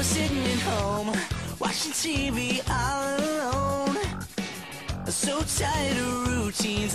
was sitting at home watching TV all alone. So tired of routines,